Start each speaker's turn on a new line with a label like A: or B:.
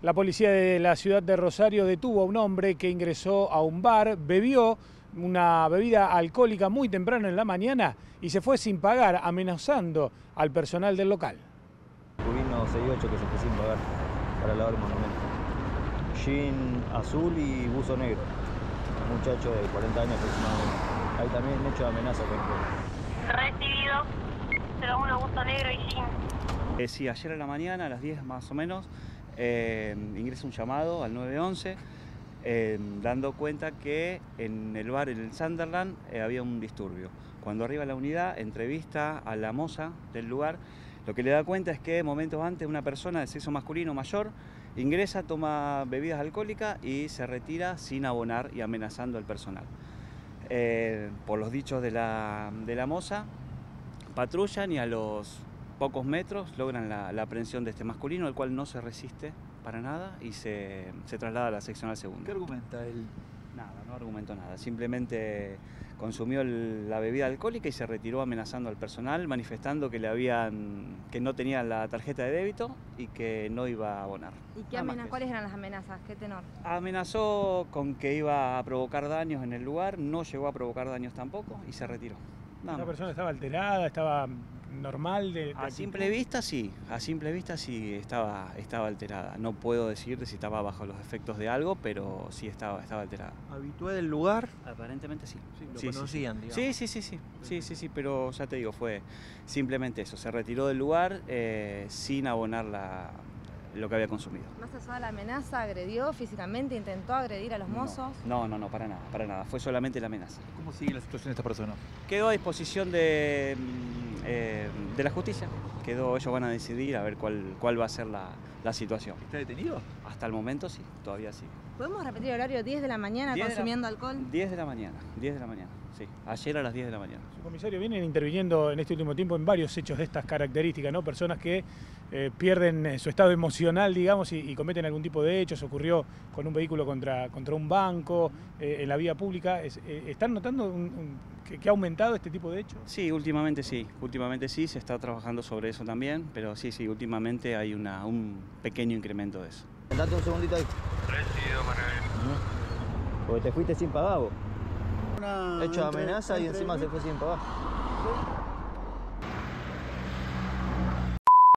A: La policía de la ciudad de Rosario detuvo a un hombre que ingresó a un bar, bebió una bebida alcohólica muy temprano en la mañana y se fue sin pagar, amenazando al personal del local.
B: Purino 68 que se fue sin pagar para lavar el monumento. Jean azul y buzo negro. Un muchacho de 40 años aproximadamente. Hay también hecho de amenaza con
C: Recibido 01 buzo negro y jean.
D: Eh, sí, ayer en la mañana, a las 10 más o menos, eh, ingresa un llamado al 911 eh, dando cuenta que en el bar, en el Sunderland, eh, había un disturbio. Cuando arriba la unidad, entrevista a la moza del lugar, lo que le da cuenta es que momentos antes una persona de sexo masculino mayor ingresa, toma bebidas alcohólicas y se retira sin abonar y amenazando al personal. Eh, por los dichos de la, de la moza, patrullan y a los pocos metros logran la, la aprehensión de este masculino, el cual no se resiste para nada y se, se traslada a la seccional segunda.
E: ¿Qué argumenta él?
D: Nada, no argumentó nada, simplemente consumió el- la bebida alcohólica y se retiró amenazando al personal, manifestando que le habían que no tenía la tarjeta de débito y que no iba a abonar.
F: ¿Y qué
D: Nada más
F: amena-
D: que
F: cuáles eran las amenazas? ¿Qué tenor?
D: Amenazó con que iba a provocar daños en el lugar, no llegó a provocar daños tampoco y se retiró. Más.
A: persona estaba alterada, estaba normal de, de
D: A
A: actitud.
D: simple vista sí, a simple vista sí estaba, estaba alterada. No puedo decirte si estaba bajo los efectos de algo, pero sí estaba, estaba alterada.
E: ¿Habitué del lugar?
D: Aparentemente sí.
E: Sí, lo
D: Sí, sí, sí.
E: conocían, digamos.
D: Sí, sí, sí, sí, sí, sí, sí, pero ya te digo, fue simplemente eso, se retiró del lugar eh, sin abonar la, lo que había consumido.
F: Más allá de la amenaza, agredió físicamente, intentó agredir a los mozos.
D: No, no, no, para nada, para nada, fue solamente la amenaza.
E: ¿Cómo sigue la situación de esta persona?
D: Quedó a disposición de, mm, eh, de la justicia, quedó, ellos van a decidir a ver cuál, cuál va a ser la, la situación.
E: ¿Está detenido?
D: Hasta el momento sí, todavía sí.
F: ¿Podemos repetir el horario 10 de la mañana
D: 10 de la-
F: consumiendo alcohol?
D: 10 de la mañana, 10 de la mañana, sí, ayer a las 10 de la mañana.
A: Su comisario vienen interviniendo en este último tiempo en varios hechos de estas características, ¿no? Personas que eh, pierden eh, su estado emocional, digamos, y, y cometen algún tipo de hechos. Ocurrió con un vehículo contra, contra un banco, eh, en la vía pública. Es- eh, ¿Están notando un- un- que, que ha aumentado este tipo de hechos?
D: Sí, últimamente sí, últimamente sí, se está trabajando sobre eso también, pero sí, sí, últimamente hay una, un pequeño incremento de eso.
B: Date un segundito ahí.
C: Recibido Manuel.
B: Porque te fuiste sin pagar vos.
E: Una
B: Hecho de amenaza y encima se fue sin pagar.